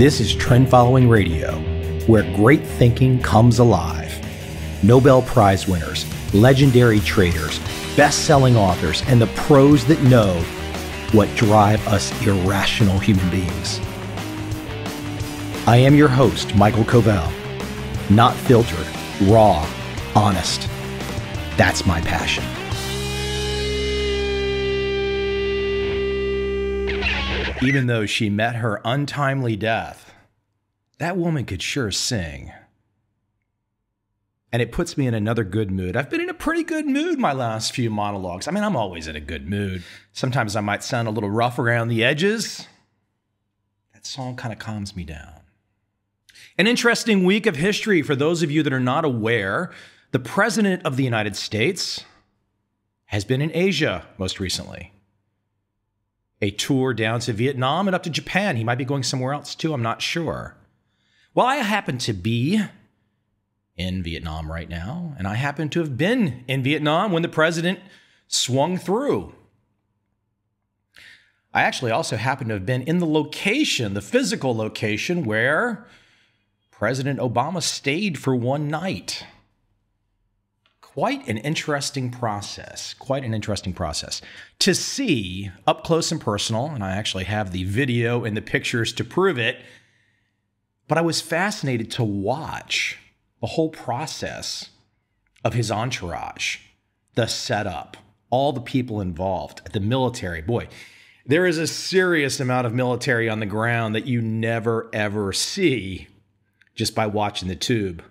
This is Trend Following Radio, where great thinking comes alive. Nobel Prize winners, legendary traders, best selling authors, and the pros that know what drive us irrational human beings. I am your host, Michael Covel. Not filtered, raw, honest. That's my passion. Even though she met her untimely death, that woman could sure sing. And it puts me in another good mood. I've been in a pretty good mood my last few monologues. I mean, I'm always in a good mood. Sometimes I might sound a little rough around the edges. That song kind of calms me down. An interesting week of history for those of you that are not aware. The President of the United States has been in Asia most recently a tour down to Vietnam and up to Japan. He might be going somewhere else too, I'm not sure. Well, I happen to be in Vietnam right now, and I happen to have been in Vietnam when the president swung through. I actually also happen to have been in the location, the physical location where President Obama stayed for one night quite an interesting process. Quite an interesting process to see up close and personal. And I actually have the video and the pictures to prove it. But I was fascinated to watch the whole process of his entourage, the setup, all the people involved, the military. Boy, there is a serious amount of military on the ground that you never ever see just by watching the tube.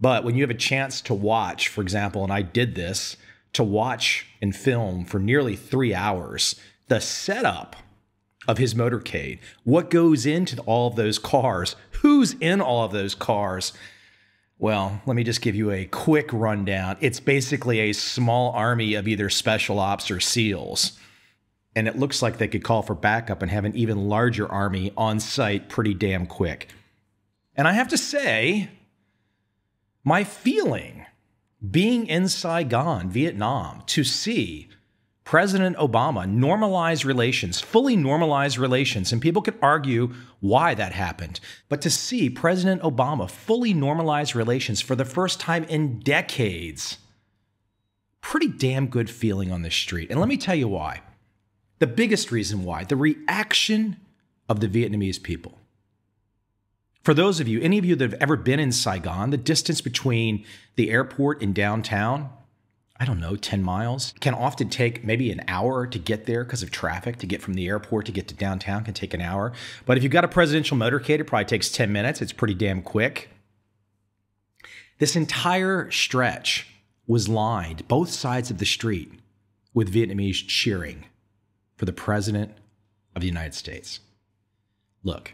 But when you have a chance to watch, for example, and I did this, to watch and film for nearly three hours, the setup of his motorcade, what goes into all of those cars, who's in all of those cars. Well, let me just give you a quick rundown. It's basically a small army of either special ops or SEALs. And it looks like they could call for backup and have an even larger army on site pretty damn quick. And I have to say, my feeling being in Saigon, Vietnam, to see President Obama normalize relations, fully normalize relations, and people could argue why that happened. But to see President Obama fully normalize relations for the first time in decades, pretty damn good feeling on the street. And let me tell you why. The biggest reason why the reaction of the Vietnamese people. For those of you, any of you that have ever been in Saigon, the distance between the airport and downtown, I don't know, 10 miles, can often take maybe an hour to get there because of traffic. To get from the airport to get to downtown can take an hour. But if you've got a presidential motorcade, it probably takes 10 minutes. It's pretty damn quick. This entire stretch was lined, both sides of the street, with Vietnamese cheering for the President of the United States. Look,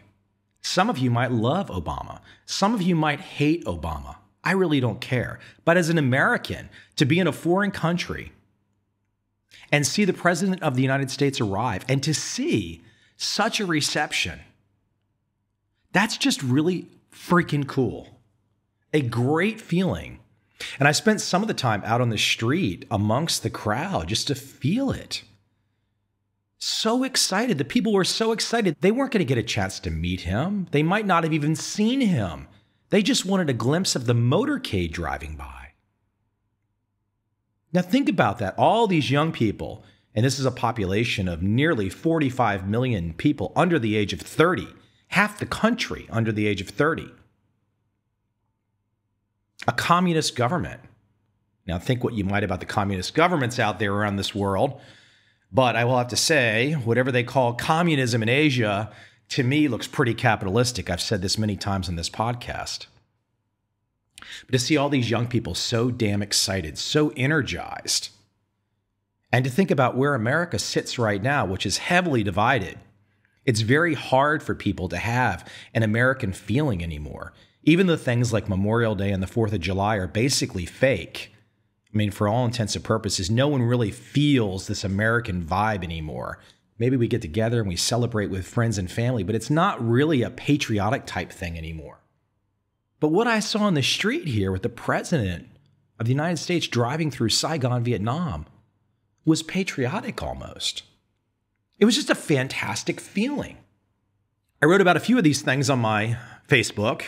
some of you might love Obama. Some of you might hate Obama. I really don't care. But as an American, to be in a foreign country and see the President of the United States arrive and to see such a reception, that's just really freaking cool. A great feeling. And I spent some of the time out on the street amongst the crowd just to feel it so excited. The people were so excited. They weren't going to get a chance to meet him. They might not have even seen him. They just wanted a glimpse of the motorcade driving by. Now, think about that. All these young people, and this is a population of nearly 45 million people under the age of 30, half the country under the age of 30. A communist government. Now, think what you might about the communist governments out there around this world but I will have to say, whatever they call communism in Asia, to me looks pretty capitalistic. I've said this many times in this podcast. But to see all these young people so damn excited, so energized, and to think about where America sits right now, which is heavily divided, it's very hard for people to have an American feeling anymore. Even the things like Memorial Day and the 4th of July are basically fake. I mean, for all intents and purposes, no one really feels this American vibe anymore. Maybe we get together and we celebrate with friends and family, but it's not really a patriotic type thing anymore. But what I saw on the street here with the president of the United States driving through Saigon, Vietnam, was patriotic almost. It was just a fantastic feeling. I wrote about a few of these things on my Facebook.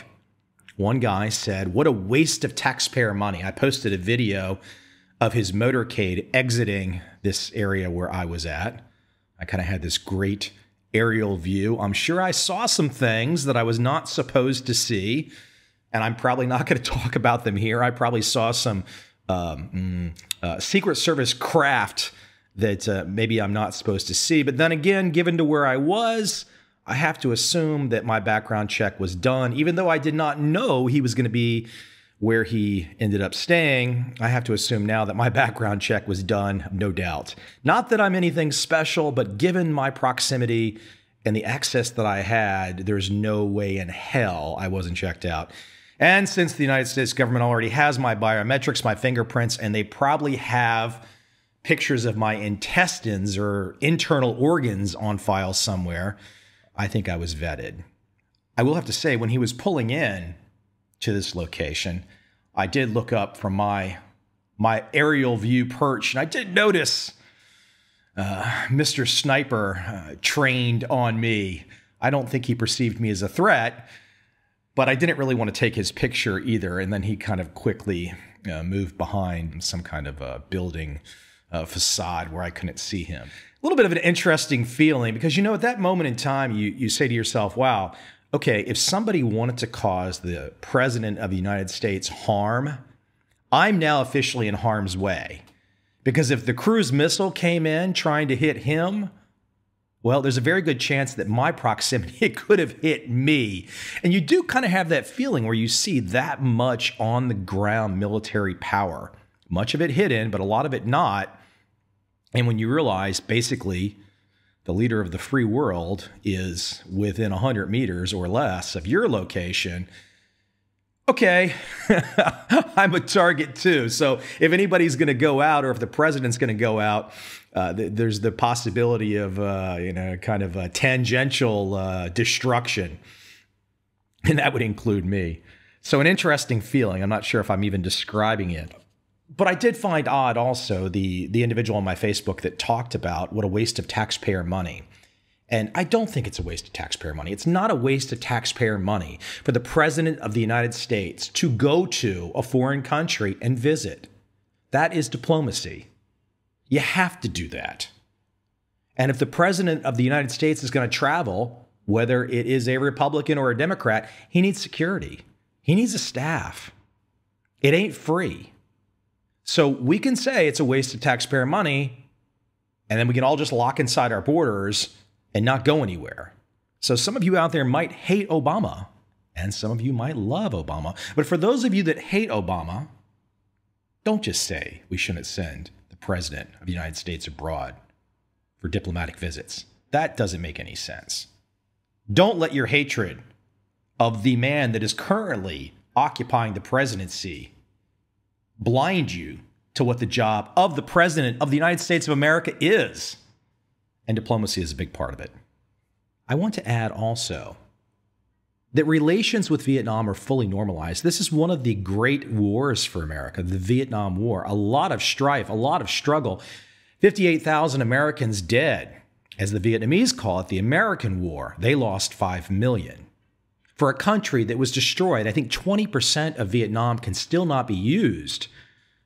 One guy said, What a waste of taxpayer money. I posted a video of his motorcade exiting this area where I was at. I kind of had this great aerial view. I'm sure I saw some things that I was not supposed to see, and I'm probably not going to talk about them here. I probably saw some um, mm, uh, Secret Service craft that uh, maybe I'm not supposed to see. But then again, given to where I was, I have to assume that my background check was done, even though I did not know he was going to be where he ended up staying. I have to assume now that my background check was done, no doubt. Not that I'm anything special, but given my proximity and the access that I had, there's no way in hell I wasn't checked out. And since the United States government already has my biometrics, my fingerprints, and they probably have pictures of my intestines or internal organs on file somewhere, I think I was vetted. I will have to say, when he was pulling in to this location, I did look up from my my aerial view perch, and I did notice uh, Mr. Sniper uh, trained on me. I don't think he perceived me as a threat, but I didn't really want to take his picture either. And then he kind of quickly uh, moved behind some kind of a building uh, facade where I couldn't see him a little bit of an interesting feeling because you know at that moment in time you you say to yourself, "Wow, okay, if somebody wanted to cause the president of the United States harm, I'm now officially in harm's way." Because if the cruise missile came in trying to hit him, well, there's a very good chance that my proximity it could have hit me. And you do kind of have that feeling where you see that much on the ground military power. Much of it hidden, but a lot of it not. And when you realize basically the leader of the free world is within 100 meters or less of your location, okay, I'm a target too. So if anybody's going to go out or if the president's going to go out, uh, th- there's the possibility of, uh, you know, kind of a tangential uh, destruction. And that would include me. So, an interesting feeling. I'm not sure if I'm even describing it but I did find odd also the the individual on my Facebook that talked about what a waste of taxpayer money. And I don't think it's a waste of taxpayer money. It's not a waste of taxpayer money for the president of the United States to go to a foreign country and visit. That is diplomacy. You have to do that. And if the president of the United States is going to travel, whether it is a Republican or a Democrat, he needs security. He needs a staff. It ain't free. So we can say it's a waste of taxpayer money, and then we can all just lock inside our borders and not go anywhere. So some of you out there might hate Obama, and some of you might love Obama. But for those of you that hate Obama, don't just say we shouldn't send the president of the United States abroad for diplomatic visits. That doesn't make any sense. Don't let your hatred of the man that is currently occupying the presidency blind you to what the job of the president of the United States of America is. And diplomacy is a big part of it. I want to add also that relations with Vietnam are fully normalized. This is one of the great wars for America, the Vietnam War. A lot of strife, a lot of struggle. 58,000 Americans dead. As the Vietnamese call it, the American War. They lost 5 million. For a country that was destroyed, I think 20% of Vietnam can still not be used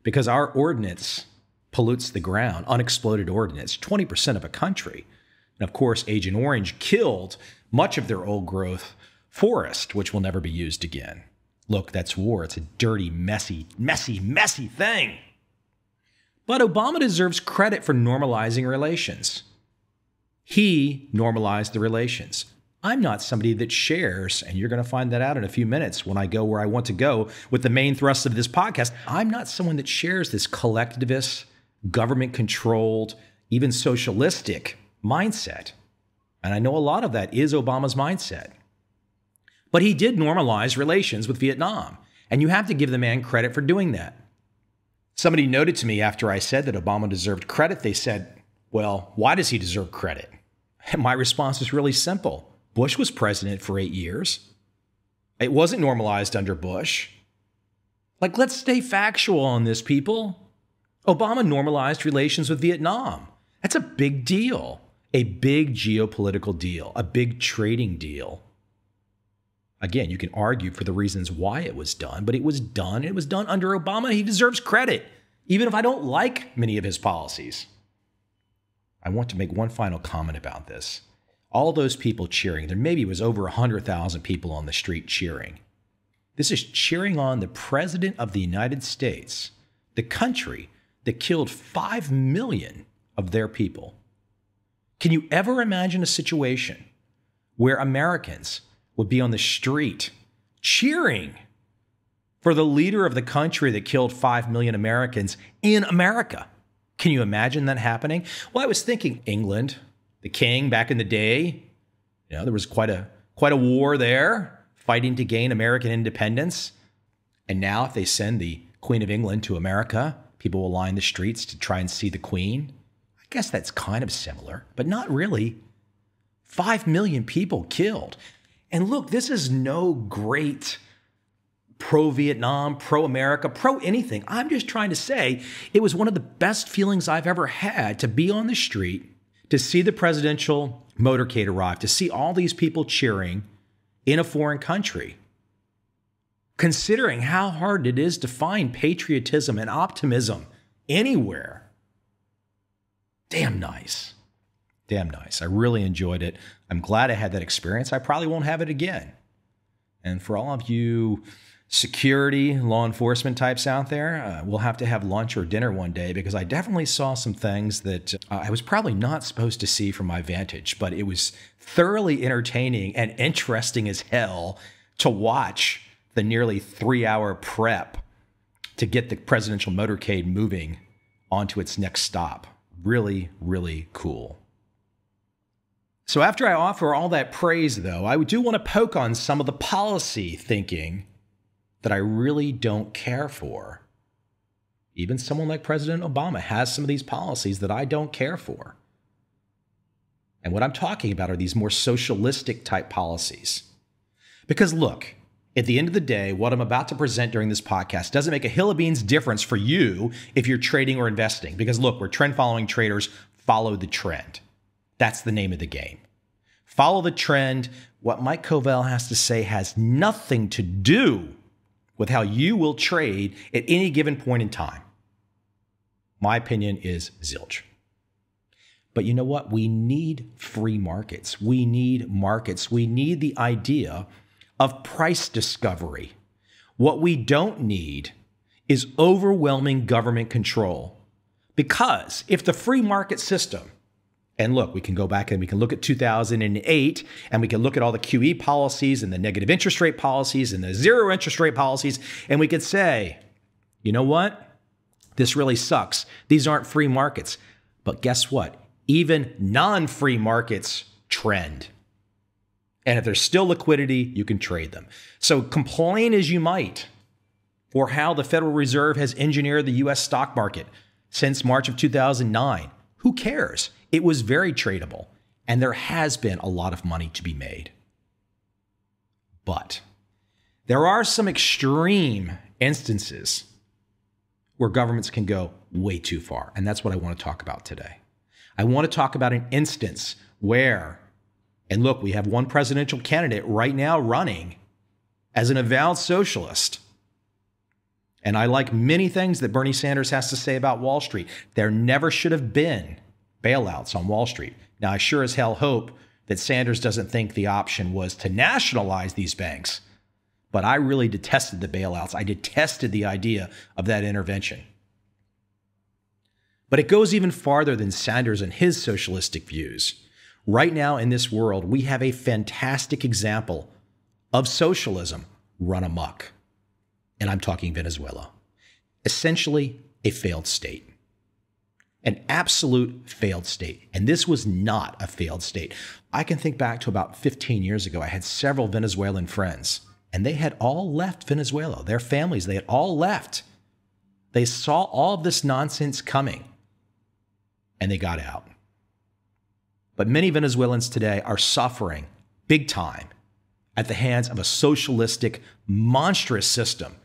because our ordinance pollutes the ground, unexploded ordnance, 20% of a country. And of course, Agent Orange killed much of their old growth forest, which will never be used again. Look, that's war. It's a dirty, messy, messy, messy thing. But Obama deserves credit for normalizing relations. He normalized the relations. I'm not somebody that shares, and you're going to find that out in a few minutes when I go where I want to go with the main thrust of this podcast. I'm not someone that shares this collectivist, government controlled, even socialistic mindset. And I know a lot of that is Obama's mindset. But he did normalize relations with Vietnam, and you have to give the man credit for doing that. Somebody noted to me after I said that Obama deserved credit, they said, Well, why does he deserve credit? And my response is really simple Bush was president for eight years. It wasn't normalized under Bush. Like, let's stay factual on this, people. Obama normalized relations with Vietnam. That's a big deal. a big geopolitical deal, a big trading deal. Again, you can argue for the reasons why it was done, but it was done. It was done under Obama. He deserves credit, even if I don't like many of his policies. I want to make one final comment about this. All those people cheering, there maybe was over 100,000 people on the street cheering. This is cheering on the President of the United States, the country that killed 5 million of their people. Can you ever imagine a situation where Americans would be on the street cheering for the leader of the country that killed 5 million Americans in America? Can you imagine that happening? Well, I was thinking England, the king back in the day, you know, there was quite a quite a war there fighting to gain American independence. And now if they send the Queen of England to America, people will line the streets to try and see the Queen. I guess that's kind of similar, but not really. 5 million people killed. And look, this is no great pro Vietnam, pro America, pro anything. I'm just trying to say it was one of the best feelings I've ever had to be on the street, to see the presidential motorcade arrive, to see all these people cheering in a foreign country. Considering how hard it is to find patriotism and optimism anywhere. Damn nice. Damn nice. I really enjoyed it. I'm glad I had that experience. I probably won't have it again. And for all of you security, law enforcement types out there, uh, we'll have to have lunch or dinner one day because I definitely saw some things that uh, I was probably not supposed to see from my vantage, but it was thoroughly entertaining and interesting as hell to watch the nearly three hour prep to get the presidential motorcade moving onto its next stop. Really, really cool. So, after I offer all that praise, though, I do want to poke on some of the policy thinking that I really don't care for. Even someone like President Obama has some of these policies that I don't care for. And what I'm talking about are these more socialistic type policies. Because look, at the end of the day, what I'm about to present during this podcast doesn't make a hill of beans difference for you if you're trading or investing. Because look, we're trend following traders, follow the trend. That's the name of the game. Follow the trend. What Mike Covel has to say has nothing to do with how you will trade at any given point in time. My opinion is zilch. But you know what? We need free markets. We need markets. We need the idea of price discovery. What we don't need is overwhelming government control. Because if the free market system and look, we can go back and we can look at 2008 and we can look at all the QE policies and the negative interest rate policies and the zero interest rate policies. And we could say, you know what? This really sucks. These aren't free markets. But guess what? Even non free markets trend. And if there's still liquidity, you can trade them. So complain as you might for how the Federal Reserve has engineered the US stock market since March of 2009. Who cares? It was very tradable, and there has been a lot of money to be made. But there are some extreme instances where governments can go way too far, and that's what I want to talk about today. I want to talk about an instance where, and look, we have one presidential candidate right now running as an avowed socialist. And I like many things that Bernie Sanders has to say about Wall Street. There never should have been bailouts on Wall Street. Now, I sure as hell hope that Sanders doesn't think the option was to nationalize these banks, but I really detested the bailouts. I detested the idea of that intervention. But it goes even farther than Sanders and his socialistic views. Right now in this world, we have a fantastic example of socialism run amok. And I'm talking Venezuela. Essentially, a failed state an absolute failed state. And this was not a failed state. I can think back to about 15 years ago. I had several Venezuelan friends, and they had all left Venezuela. Their families, they had all left. They saw all of this nonsense coming, and they got out. But many Venezuelans today are suffering big time at the hands of a socialistic, monstrous system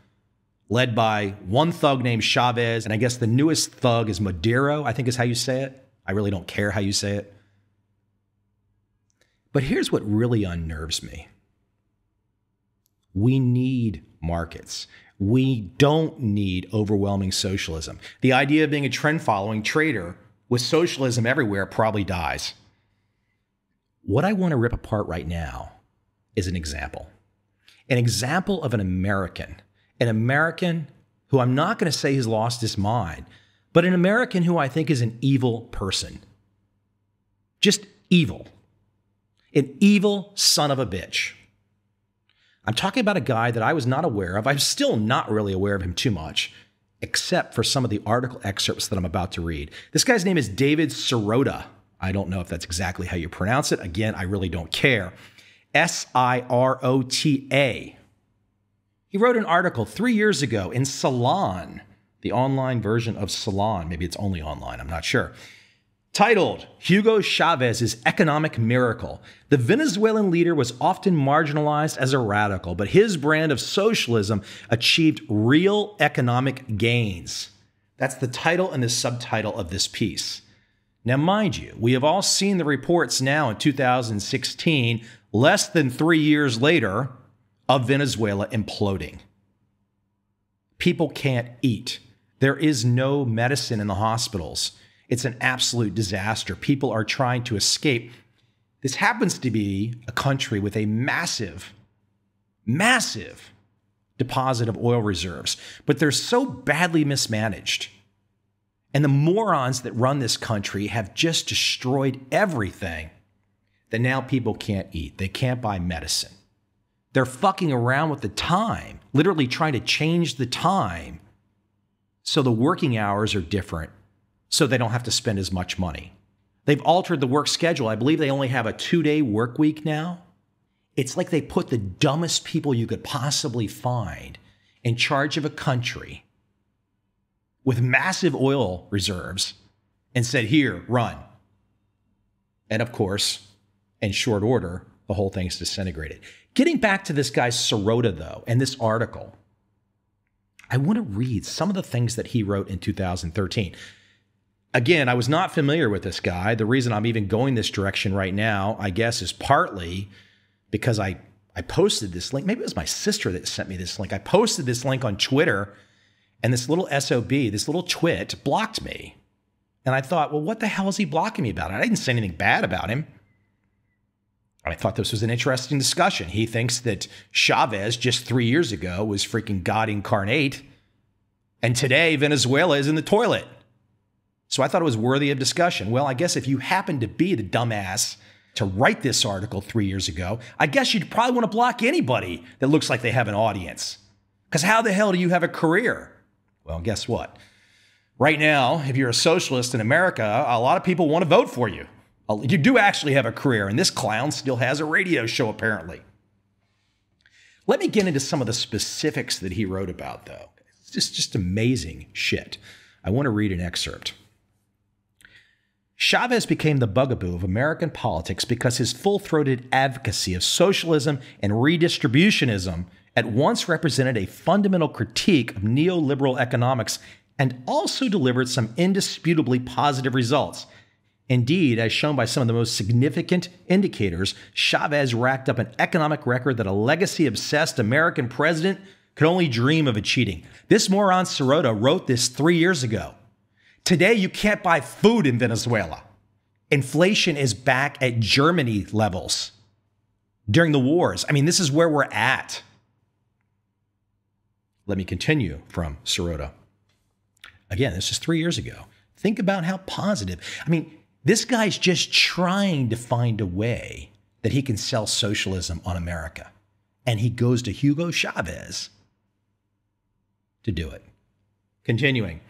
led by one thug named Chavez. And I guess the newest thug is Maduro, I think is how you say it. I really don't care how you say it. But here's what really unnerves me we need markets. We don't need overwhelming socialism. The idea of being a trend following trader with socialism everywhere probably dies. What I want to rip apart right now is an example. An example of an American, an American who I'm not going to say has lost his mind, but an American who I think is an evil person. Just evil. An evil son of a bitch. I'm talking about a guy that I was not aware of. I'm still not really aware of him too much, except for some of the article excerpts that I'm about to read. This guy's name is David Sirota. I don't know if that's exactly how you pronounce it. Again, I really don't care. S I R O T A. He wrote an article three years ago in Salon, the online version of Salon. Maybe it's only online, I'm not sure. Titled Hugo Chavez's Economic Miracle. The Venezuelan leader was often marginalized as a radical, but his brand of socialism achieved real economic gains. That's the title and the subtitle of this piece. Now, mind you, we have all seen the reports now in 2016, less than three years later, of Venezuela imploding. People can't eat. There is no medicine in the hospitals. It's an absolute disaster. People are trying to escape. This happens to be a country with a massive, massive deposit of oil reserves, but they're so badly mismanaged and the morons that run this country have just destroyed everything that now people can't eat. They can't buy medicine. They're fucking around with the time, literally trying to change the time so the working hours are different so they don't have to spend as much money. They've altered the work schedule. I believe they only have a two day work week now. It's like they put the dumbest people you could possibly find in charge of a country with massive oil reserves and said, Here, run. And of course, in short order, the whole thing's disintegrated. Getting back to this guy Sirota, though, and this article, I want to read some of the things that he wrote in 2013. Again, I was not familiar with this guy. The reason I'm even going this direction right now, I guess, is partly because I, I posted this link. Maybe it was my sister that sent me this link. I posted this link on Twitter and this little SOB, this little twit, blocked me. And I thought, well, what the hell is he blocking me about? I didn't say anything bad about him. I thought this was an interesting discussion. He thinks that Chavez just three years ago was freaking God incarnate, and today Venezuela is in the toilet. So I thought it was worthy of discussion. Well, I guess if you happen to be the dumbass to write this article three years ago, I guess you'd probably want to block anybody that looks like they have an audience. Because how the hell do you have a career? Well, guess what? Right now, if you're a socialist in America, a lot of people want to vote for you. You do actually have a career, and this clown still has a radio show, apparently. Let me get into some of the specifics that he wrote about, though. It's just, just amazing shit. I want to read an excerpt. Chavez became the bugaboo of American politics because his full throated advocacy of socialism and redistributionism at once represented a fundamental critique of neoliberal economics and also delivered some indisputably positive results. Indeed, as shown by some of the most significant indicators, Chavez racked up an economic record that a legacy obsessed American president could only dream of achieving. This moron Sirota wrote this three years ago. Today, you can't buy food in Venezuela. Inflation is back at Germany levels during the wars. I mean, this is where we're at. Let me continue from Sirota. Again, this is three years ago. Think about how positive. I mean, this guy's just trying to find a way that he can sell socialism on America. And he goes to Hugo Chavez to do it. Continuing.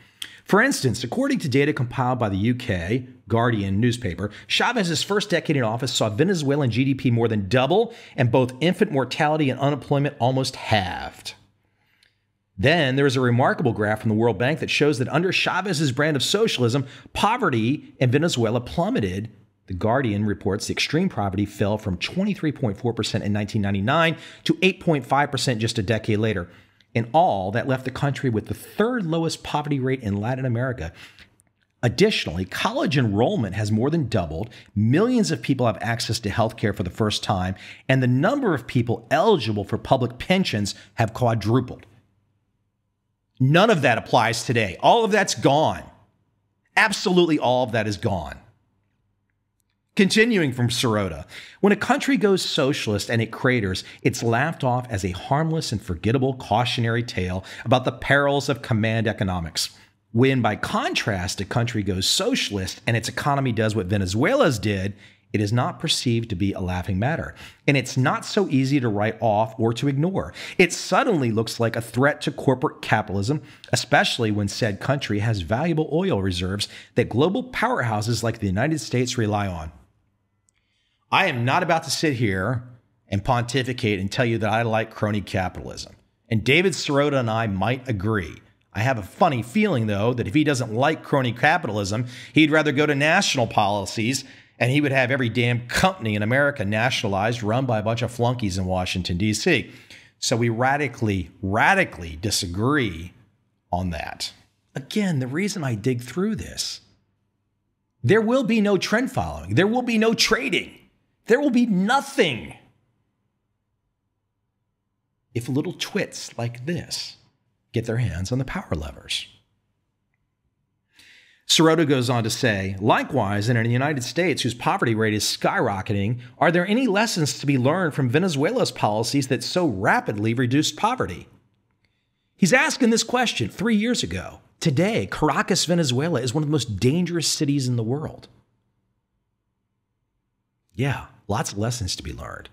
For instance, according to data compiled by the UK Guardian newspaper, Chavez's first decade in office saw Venezuelan GDP more than double and both infant mortality and unemployment almost halved. Then there is a remarkable graph from the World Bank that shows that under Chavez's brand of socialism, poverty in Venezuela plummeted. The Guardian reports the extreme poverty fell from 23.4% in 1999 to 8.5% just a decade later. In all, that left the country with the third lowest poverty rate in Latin America. Additionally, college enrollment has more than doubled, millions of people have access to health care for the first time, and the number of people eligible for public pensions have quadrupled. None of that applies today. All of that's gone. Absolutely all of that is gone. Continuing from Sirota, when a country goes socialist and it craters, it's laughed off as a harmless and forgettable cautionary tale about the perils of command economics. When, by contrast, a country goes socialist and its economy does what Venezuela's did, it is not perceived to be a laughing matter. And it's not so easy to write off or to ignore. It suddenly looks like a threat to corporate capitalism, especially when said country has valuable oil reserves that global powerhouses like the United States rely on. I am not about to sit here and pontificate and tell you that I like crony capitalism. And David Sirota and I might agree. I have a funny feeling, though, that if he doesn't like crony capitalism, he'd rather go to national policies and he would have every damn company in America nationalized, run by a bunch of flunkies in Washington, D.C. So we radically, radically disagree on that. Again, the reason I dig through this, there will be no trend following, there will be no trading, there will be nothing if little twits like this get their hands on the power levers. Sirota goes on to say, likewise, in the United States, whose poverty rate is skyrocketing, are there any lessons to be learned from Venezuela's policies that so rapidly reduced poverty? He's asking this question three years ago. Today, Caracas, Venezuela is one of the most dangerous cities in the world. Yeah, lots of lessons to be learned.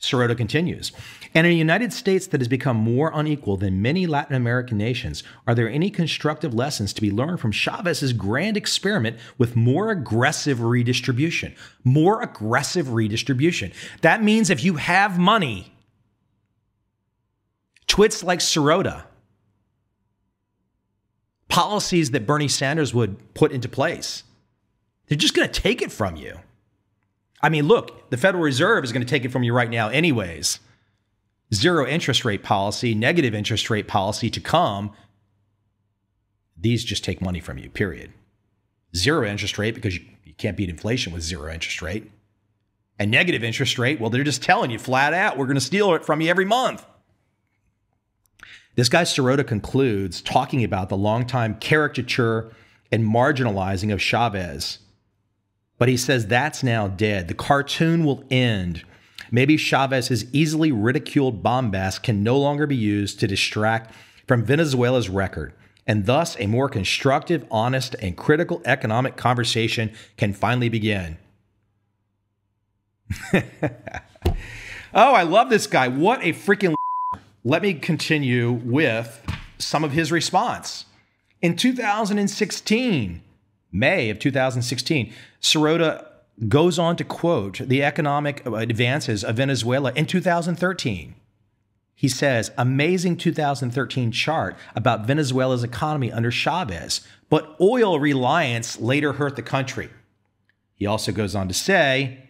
Sirota continues. And in a United States that has become more unequal than many Latin American nations, are there any constructive lessons to be learned from Chavez's grand experiment with more aggressive redistribution? More aggressive redistribution. That means if you have money, twits like Sirota, policies that Bernie Sanders would put into place, they're just going to take it from you. I mean, look, the Federal Reserve is going to take it from you right now, anyways. Zero interest rate policy, negative interest rate policy to come. These just take money from you, period. Zero interest rate because you, you can't beat inflation with zero interest rate. And negative interest rate, well, they're just telling you flat out, we're going to steal it from you every month. This guy Sirota concludes talking about the longtime caricature and marginalizing of Chavez but he says that's now dead. The cartoon will end. Maybe Chavez's easily ridiculed bombast can no longer be used to distract from Venezuela's record, and thus a more constructive, honest, and critical economic conversation can finally begin. oh, I love this guy. What a freaking. Let me continue with some of his response. In 2016, May of 2016, Sirota goes on to quote the economic advances of Venezuela in 2013. He says, amazing 2013 chart about Venezuela's economy under Chavez, but oil reliance later hurt the country. He also goes on to say,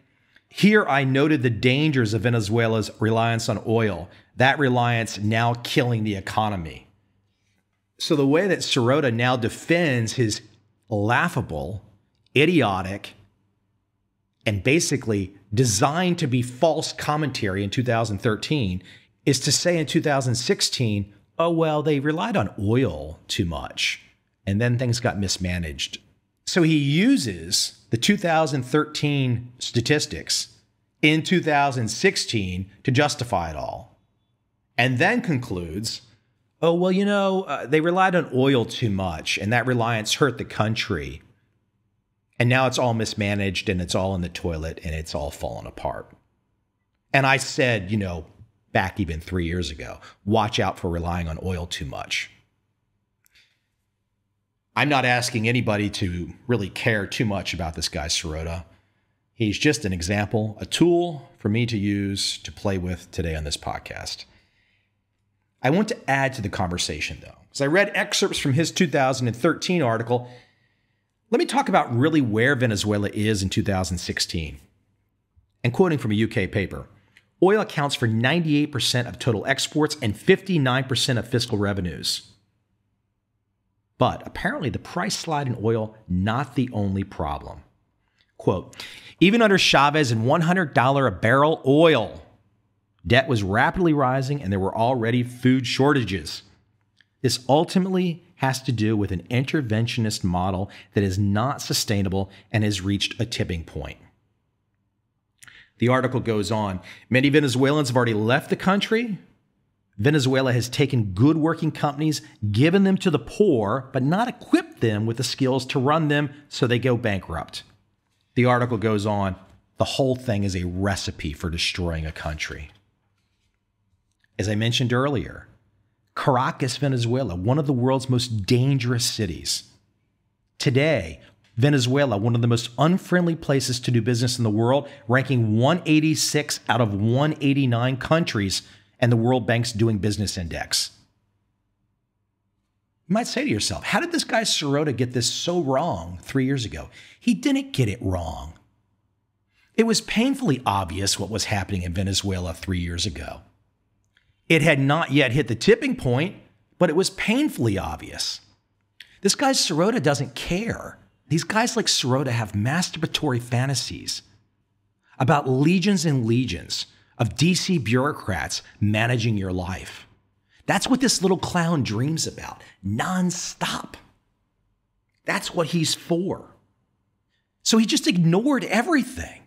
here I noted the dangers of Venezuela's reliance on oil, that reliance now killing the economy. So the way that Sirota now defends his laughable, idiotic, and basically designed to be false commentary in 2013 is to say in 2016, oh, well, they relied on oil too much and then things got mismanaged. So he uses the 2013 statistics in 2016 to justify it all and then concludes oh, well, you know, uh, they relied on oil too much, and that reliance hurt the country. And now it's all mismanaged and it's all in the toilet and it's all fallen apart. And I said, you know, back even three years ago, watch out for relying on oil too much. I'm not asking anybody to really care too much about this guy, Sirota. He's just an example, a tool for me to use to play with today on this podcast. I want to add to the conversation, though, because I read excerpts from his 2013 article. Let me talk about really where Venezuela is in 2016. And quoting from a UK paper oil accounts for 98% of total exports and 59% of fiscal revenues. But apparently, the price slide in oil, not the only problem. Quote Even under Chavez and $100 a barrel oil, debt was rapidly rising and there were already food shortages. This ultimately has to do with an interventionist model that is not sustainable and has reached a tipping point. The article goes on Many Venezuelans have already left the country. Venezuela has taken good working companies, given them to the poor, but not equipped them with the skills to run them, so they go bankrupt. The article goes on the whole thing is a recipe for destroying a country. As I mentioned earlier, Caracas, Venezuela, one of the world's most dangerous cities. Today, Venezuela, one of the most unfriendly places to do business in the world, ranking 186 out of 189 countries and the World Bank's Doing Business Index. You might say to yourself, how did this guy Sirota get this so wrong three years ago? He didn't get it wrong. It was painfully obvious what was happening in Venezuela three years ago. It had not yet hit the tipping point, but it was painfully obvious. This guy Sirota doesn't care. These guys like Sirota have masturbatory fantasies about legions and legions of DC bureaucrats managing your life. That's what this little clown dreams about nonstop. That's what he's for. So he just ignored everything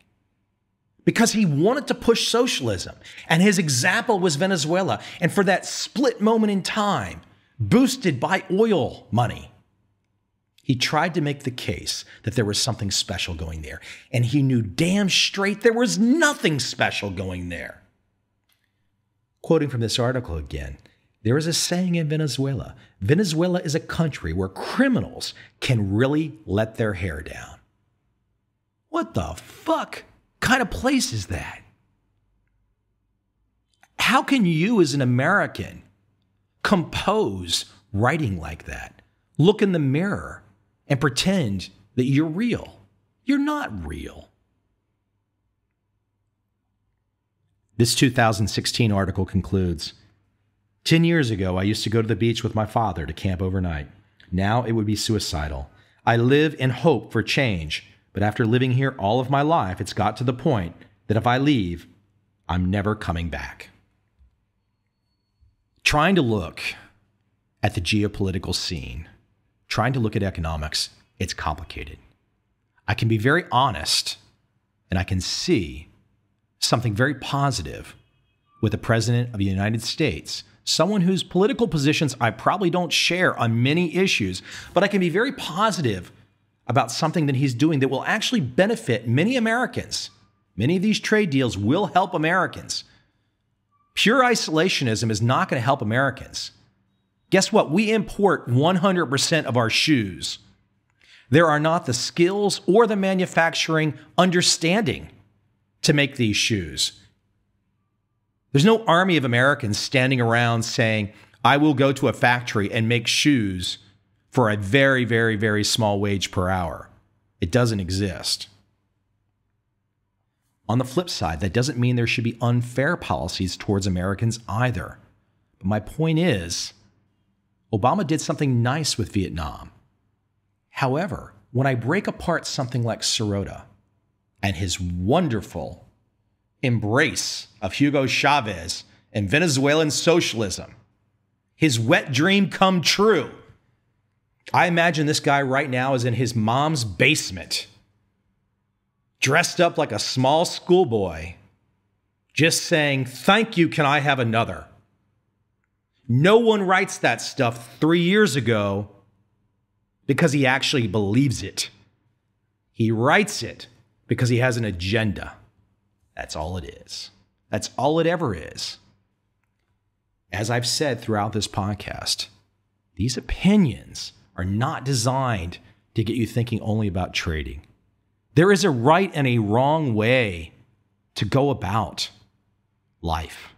because he wanted to push socialism. And his example was Venezuela. And for that split moment in time, boosted by oil money, he tried to make the case that there was something special going there, and he knew damn straight there was nothing special going there. Quoting from this article again, there is a saying in Venezuela Venezuela is a country where criminals can really let their hair down. What the fuck kind of place is that? How can you, as an American, compose writing like that? Look in the mirror and pretend that you're real. You're not real. This 2016 article concludes 10 years ago, I used to go to the beach with my father to camp overnight. Now it would be suicidal. I live in hope for change, but after living here all of my life, it's got to the point that if I leave, I'm never coming back. Trying to look at the geopolitical scene trying to look at economics, it's complicated. I can be very honest and I can see something very positive with the President of the United States, someone whose political positions I probably don't share on many issues, but I can be very positive about something that he's doing that will actually benefit many Americans. Many of these trade deals will help Americans. Pure isolationism is not going to help Americans. Guess what? We import 100% of our shoes. There are not the skills or the manufacturing understanding to make these shoes. There's no army of Americans standing around saying, I will go to a factory and make shoes for a very, very, very small wage per hour. It doesn't exist. On the flip side, that doesn't mean there should be unfair policies towards Americans either. But my point is, Obama did something nice with Vietnam. However, when I break apart something like Sirota and his wonderful embrace of Hugo Chavez and Venezuelan socialism, his wet dream come true. I imagine this guy right now is in his mom's basement, dressed up like a small schoolboy, just saying, Thank you, can I have another? No one writes that stuff three years ago because he actually believes it. He writes it because he has an agenda. That's all it is. That's all it ever is. As I've said throughout this podcast, these opinions are not designed to get you thinking only about trading. There is a right and a wrong way to go about life.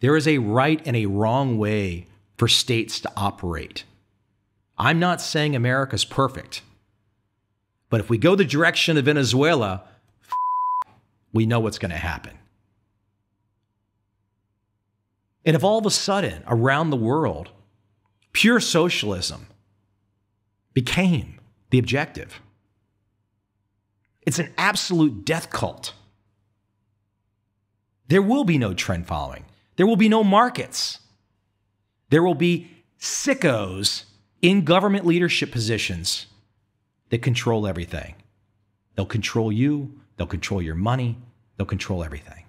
There is a right and a wrong way for states to operate. I'm not saying America's perfect, but if we go the direction of Venezuela, we know what's going to happen. And if all of a sudden around the world, pure socialism became the objective. It's an absolute death cult. There will be no trend following. There will be no markets. There will be sickos in government leadership positions that control everything. They'll control you, they'll control your money, they'll control everything.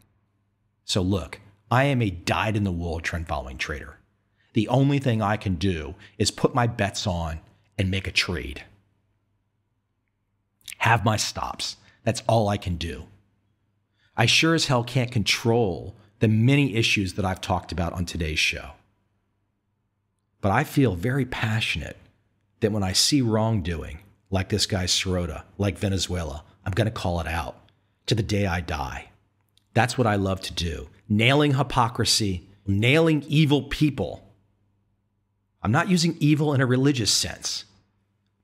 So, look, I am a dyed in the wool trend following trader. The only thing I can do is put my bets on and make a trade. Have my stops. That's all I can do. I sure as hell can't control the many issues that I've talked about on today's show. But I feel very passionate that when I see wrongdoing, like this guy Sirota, like Venezuela, I'm going to call it out to the day I die. That's what I love to do nailing hypocrisy, nailing evil people. I'm not using evil in a religious sense,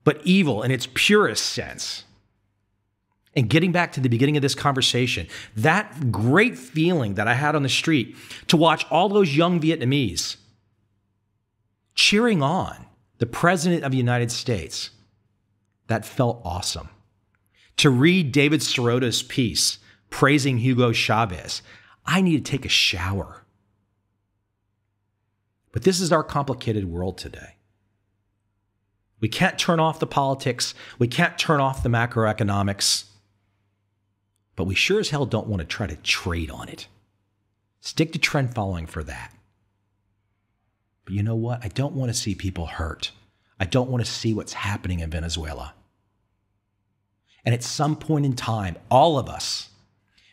but evil in its purest sense. And getting back to the beginning of this conversation, that great feeling that I had on the street to watch all those young Vietnamese cheering on the President of the United States, that felt awesome. To read David Sirota's piece praising Hugo Chavez, I need to take a shower. But this is our complicated world today. We can't turn off the politics. We can't turn off the macroeconomics but we sure as hell don't want to try to trade on it. Stick to trend following for that. But you know what? I don't want to see people hurt. I don't want to see what's happening in Venezuela. And at some point in time, all of us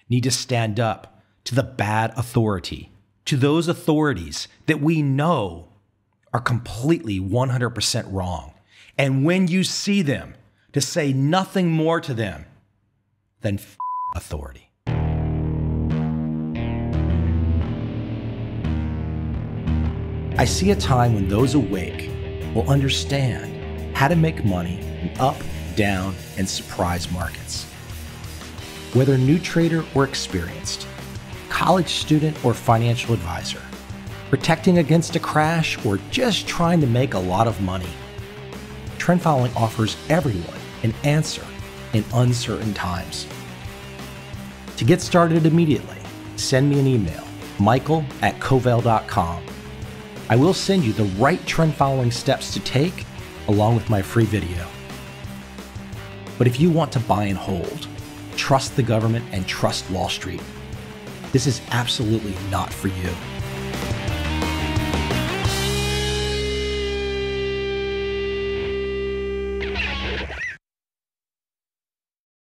need to stand up to the bad authority, to those authorities that we know are completely 100% wrong. And when you see them, to say nothing more to them than authority. I see a time when those awake will understand how to make money in up, down, and surprise markets. Whether new trader or experienced, college student or financial advisor, protecting against a crash or just trying to make a lot of money, trend following offers everyone an answer in uncertain times. To get started immediately, send me an email, michael at covel.com. I will send you the right trend following steps to take along with my free video. But if you want to buy and hold, trust the government and trust Wall Street, this is absolutely not for you.